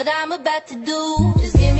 what I'm about to do. Just give